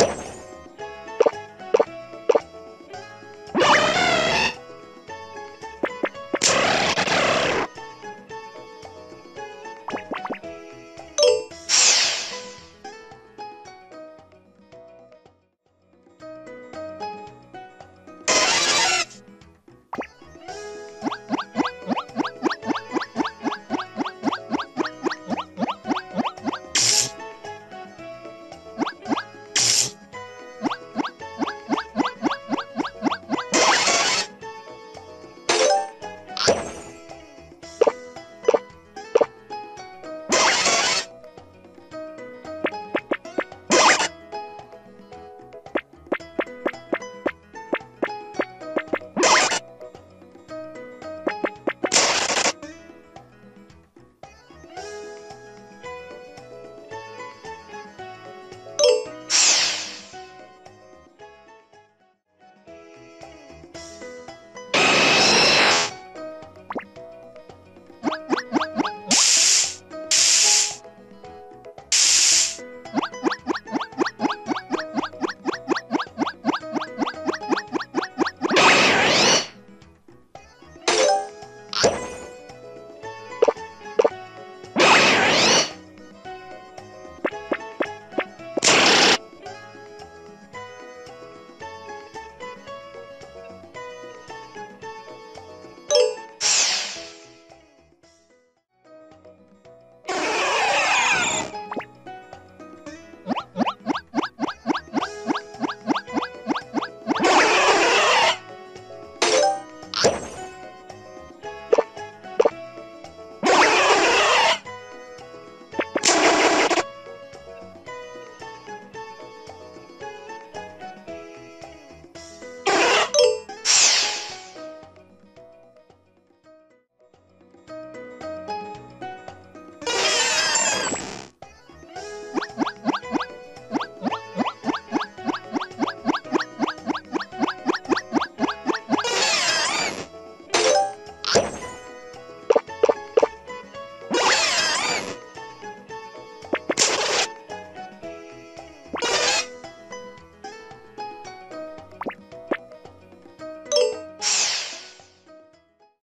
you.